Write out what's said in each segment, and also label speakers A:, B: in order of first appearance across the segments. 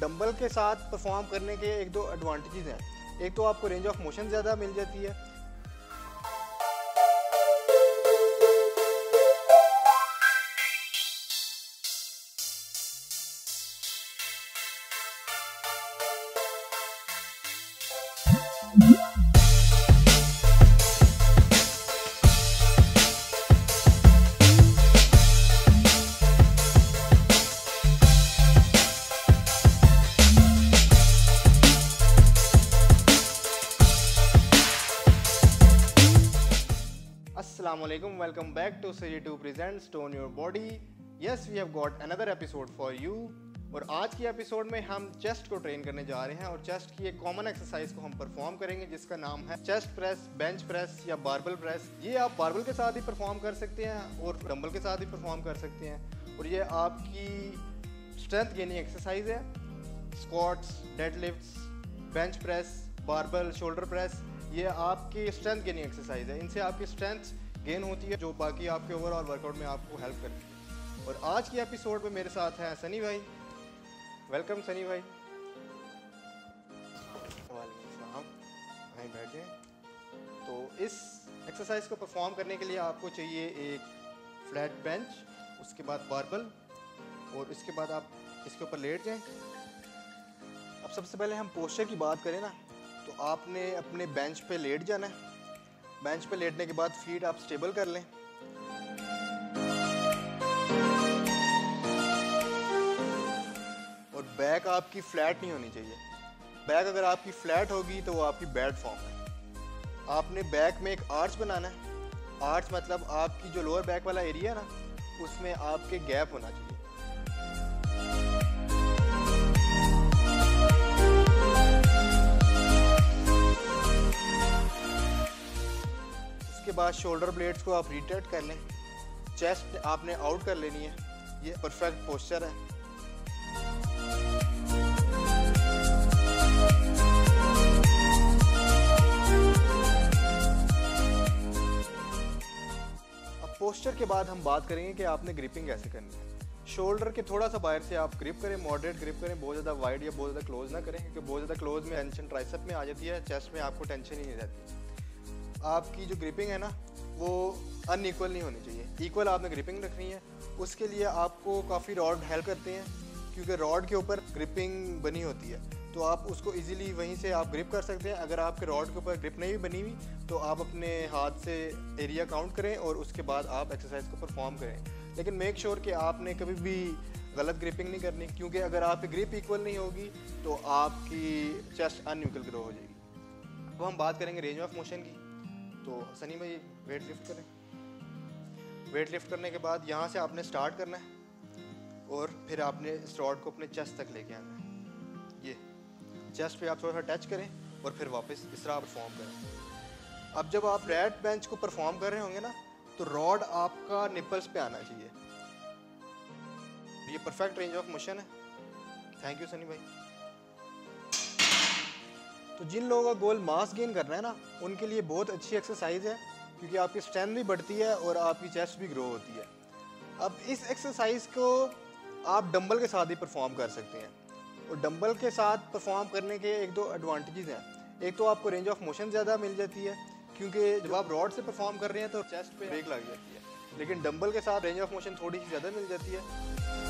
A: Dumbbell के साथ perform करने के एक दो एडवांटेजेस हैं। एक तो आपको रेंज ऑफ़ मोशन ज़्यादा मिल जाती है Assalamualaikum, welcome back to CG2 presents, Tone Your Body. Yes, we have got another episode for you. और आज की एपिसोड में हम चेस्ट को ट्रेन करने जा रहे हैं और चेस्ट की एक कॉमन एक्सरसाइज को हम परफॉर्म करेंगे, जिसका नाम है चेस्ट प्रेस बेंच प्रेस या बारबल प्रेस ये आप बारबल के साथ ही परफॉर्म कर सकते हैं और डंबल के साथ ही परफॉर्म कर सकते हैं। और ये आपकी स्ट्रेंथ गेनिंग एक्सरसाइज है। Squats deadlifts bench press barbell shoulder press ये आपकी स्ट्रेंथ गेनिंग एक्सरसाइज है। इनसे आपकी स्ट्रेंथ गेन होती है, जो बाकी आपके ओवरऑल वर्कआउट में आपको हेल्प करती है। और आज की एपिसोड में मेरे साथ हैं सनी भाई। वेलकम सनी भाई। वहीं बैठ जाए तो इस एक्सरसाइज को परफॉर्म करने के लिए आपको चाहिए एक फ्लैट बेंच उसके बाद बारबल और इसके बाद आप इसके ऊपर लेट जाएँ। अब सबसे पहले हम पोस्चर की बात करें ना। तो आपने अपने बेंच पे लेट जाना है। बेंच पे लेटने के बाद फीट आप स्टेबल कर लें। और बैक आपकी फ्लैट नहीं होनी चाहिए। बैक अगर आपकी फ्लैट होगी तो वो आपकी बैड फॉर्म है। आपने बैक में एक आर्च बनाना है। आर्च मतलब आपकी जो लोअर बैक वाला एरिया है ना, उसमें आपके गैप होना चाहिए। उसके बाद शोल्डर ब्लेड्स को आप रिटेट कर लें। चेस्ट आपने आउट कर लेनी है। ये परफेक्ट पोस्चर है। अब पोस्चर के बाद हम बात करेंगे कि आपने ग्रिपिंग कैसे करनी है। शोल्डर के थोड़ा सा बाहर से आप ग्रिप करें मॉडरेट ग्रिप करें, बहुत ज़्यादा वाइड या बहुत ज़्यादा क्लोज ना करें, क्योंकि बहुत ज़्यादा क्लोज में टेंशन ट्राइसेप में आ जाती है चेस्ट में आपको टेंशन ही नहीं रहती। आपकी जो ग्रिपिंग है ना, वो अनईक्वल नहीं होनी चाहिए। इक्वल आपने ग्रिपिंग रखनी है। उसके लिए आपको काफ़ी रॉड हेल्प करते हैं, क्योंकि रॉड के ऊपर ग्रिपिंग बनी होती है। तो आप उसको इजीली वहीं से आप ग्रिप कर सकते हैं। अगर आपके रॉड के ऊपर ग्रिप नहीं बनी हुई तो आप अपने हाथ से एरिया काउंट करें और उसके बाद आप एक्सरसाइज को परफॉर्म करें। लेकिन मेक श्योर sure कि आपने कभी भी गलत ग्रिपिंग नहीं करनी, क्योंकि अगर आपकी ग्रिप इक्वल नहीं होगी तो आपकी चेस्ट अनइक्वल ग्रो हो जाएगी। अब हम बात करेंगे रेंज ऑफ़ मोशन की। तो सनी भाई वेट लिफ्ट करें। वेट लिफ्ट करने के बाद यहाँ से आपने स्टार्ट करना है और फिर आपने इस रॉड को अपने चेस्ट तक लेके आना है। ये चेस्ट पे आप थोड़ा सा टच करें और फिर वापस इस तरह परफॉर्म करें। अब जब आप रेड बेंच को परफॉर्म कर रहे होंगे ना तो रॉड आपका निपल्स पे आना चाहिए। ये परफेक्ट रेंज ऑफ़ मोशन है। थैंक यू सनी भाई। तो जिन लोगों का गोल मास गेन करना है ना, उनके लिए बहुत अच्छी एक्सरसाइज है, क्योंकि आपकी स्ट्रेंथ भी बढ़ती है और आपकी चेस्ट भी ग्रो होती है। अब इस एक्सरसाइज को आप डंबल के साथ ही परफॉर्म कर सकते हैं। और डंबल के साथ परफॉर्म करने के एक दो एडवांटेजेस हैं। एक तो आपको रेंज ऑफ़ मोशन ज़्यादा मिल जाती है, क्योंकि जब आप रॉड से परफॉर्म कर रहे हैं तो चेस्ट पे ब्रेक लग जाती है। लेकिन डंबल के साथ रेंज ऑफ़ मोशन थोड़ी सी ज़्यादा मिल जाती है।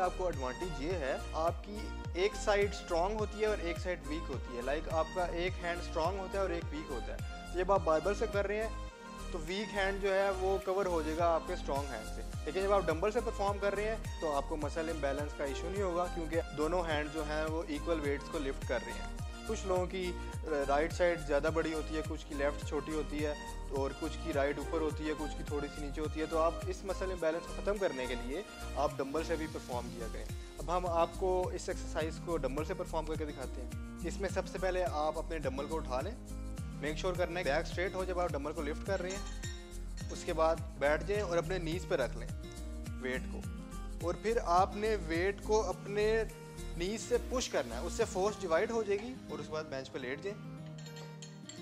A: आपको एडवांटेज ये है, आपकी एक साइड स्ट्रांग होती है और एक साइड वीक होती है। लाइक आपका एक हैंड स्ट्रांग होता है और एक वीक होता है। जब आप बाइबल से कर रहे हैं तो वीक हैंड जो है, वो कवर हो जाएगा आपके स्ट्रॉन्ग हैंड से। लेकिन जब आप डंबल से परफॉर्म कर रहे हैं तो आपको मसल इम्बेलेंस का इशू नहीं होगा, क्योंकि दोनों हैंड जो हैं, वो इक्वल वेट्स को लिफ्ट कर रहे हैं। कुछ लोगों की राइट साइड ज़्यादा बड़ी होती है, कुछ की लेफ़्ट छोटी होती है और कुछ की राइट ऊपर होती है, कुछ की थोड़ी सी नीचे होती है तो आप इस मसल इम्बैलेंस को ख़त्म करने के लिए आप डंबल से भी परफॉर्म किया करें। अब हम आपको इस एक्सरसाइज को डंबल से परफॉर्म करके दिखाते हैं। इसमें सबसे पहले आप अपने डंबल को उठा लें। मेक श्योर करना है बैक स्ट्रेट हो जब आप डंबल को लिफ्ट कर रहे हैं। उसके बाद बैठ जाएँ और अपने नीज पर रख लें वेट को। और फिर आपने वेट को अपने नीज से पुश करना है, उससे फोर्स डिवाइड हो जाएगी और उसके बाद बेंच पे लेट जाए।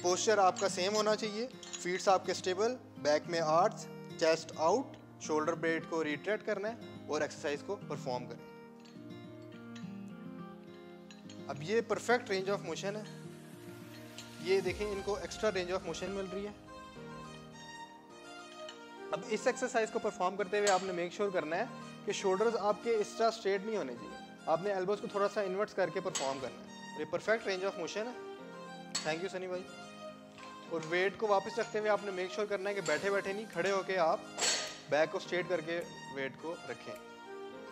A: पोस्चर आपका सेम होना चाहिए फीट्स आपके स्टेबल बैक में आर्ट्स चेस्ट आउट शोल्डर ब्लेड को रिट्रेट करना है और एक्सरसाइज को परफॉर्म करें अब ये परफेक्ट रेंज ऑफ़ मोशन है। ये देखें, इनको एक्स्ट्रा रेंज ऑफ़ मोशन मिल रही है। अब इस एक्सरसाइज को परफॉर्म करते हुए आपने मेक श्योर sure करना है कि शोल्डर्स आपके एक्स्ट्रा स्ट्रेट नहीं होने चाहिए। आपने एल्बोज को थोड़ा सा इन्वर्ट्स करके परफॉर्म करना है। ये परफेक्ट रेंज ऑफ़ मोशन है। थैंक यू सनी भाई। और वेट को वापस रखते हुए आपने मेक श्योर sure करना है कि बैठे बैठे नहीं, खड़े होकर आप बैक को स्ट्रेट करके वेट को रखें।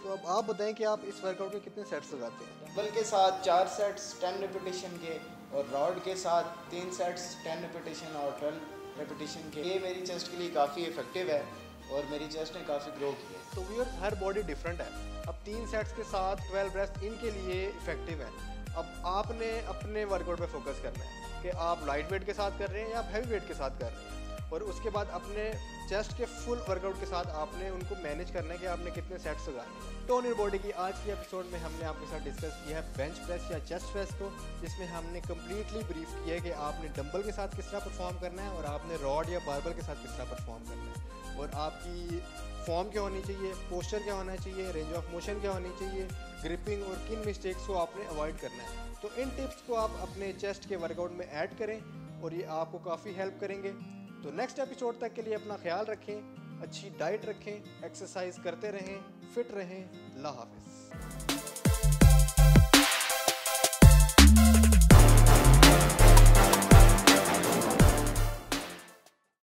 A: तो अब आप बताएँ कि आप इस वर्कआउट के कितने सेट्स लगाते हैं?
B: डंबल के साथ चार सेट्स टेन रिपीटेशन के, और रॉड के साथ तीन सेट्स टेन रिपीटेशन और ट्वेल्व रिपीटेशन के। ये मेरी चेस्ट के लिए काफ़ी इफ़ेक्टिव है। और मेरी चेस्ट ने काफ़ी ग्रो की है।
A: तो व्यूअर हर बॉडी डिफरेंट है। अब तीन सेट्स के साथ ट्वेल्व ब्रेस्ट इनके लिए इफ़ेक्टिव है। अब आपने अपने वर्कआउट पे फोकस करना है कि आप लाइट वेट के साथ कर रहे हैं या आप हैवी वेट के साथ कर रहे हैं। और उसके बाद अपने चेस्ट के फुल वर्कआउट के साथ आपने उनको मैनेज करना है कि आपने कितने सेट्स लगाने टोन इन बॉडी की आज की एपिसोड में हमने आपके साथ डिस्कस किया है बेंच प्रेस या चेस्ट प्रेस को, जिसमें हमने कम्प्लीटली ब्रीफ किया है कि आपने डंबल के साथ किस तरह परफॉर्म करना है और आपने रॉड या बार्बल के साथ किस तरह परफॉर्म करना है। और आपकी फॉर्म क्या होनी चाहिए पोस्चर क्या होना चाहिए रेंज ऑफ़ मोशन क्या होनी चाहिए ग्रिपिंग और किन मिस्टेक्स को आपने अवॉइड करना है। तो इन टिप्स को आप अपने चेस्ट के वर्कआउट में ऐड करें और ये आपको काफ़ी हेल्प करेंगे। तो नेक्स्ट एपिसोड तक के लिए अपना ख्याल रखें, अच्छी डाइट रखें एक्सरसाइज करते रहें फिट रहें। ला हाफिज़।